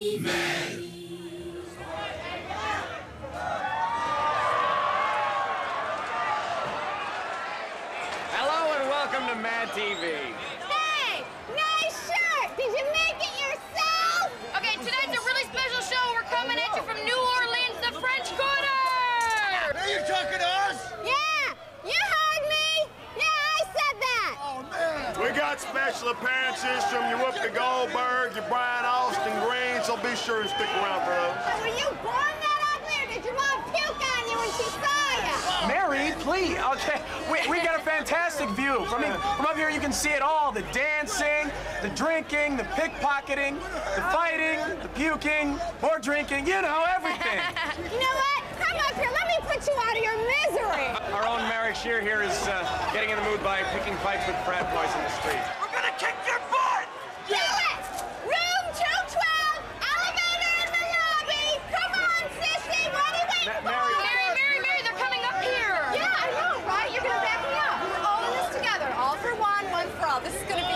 Hello and welcome to Mad TV. Hey, nice shirt. Did you make it yourself? Okay, tonight's a really special show. We're coming at you from New Orleans, the French Quarter. Are you talking to us? Yeah, you heard me. Yeah, I said that. Oh, man. We got special appearances from your Whoopi Goldberg, your Brian Austin Green, so be sure and stick around for those. Were you born that ugly, or did your mom puke on you when she saw you? Mary, please. Okay, we, we got a fantastic view. From, from up here, you can see it all the dancing, the drinking, the pickpocketing, the fighting, the puking, more drinking, you know, everything. You know what? Come up here. Let me put you out of your misery. Our own Mary Scheer here is uh, getting in the mood by picking fights with frat boys in the street. This is going to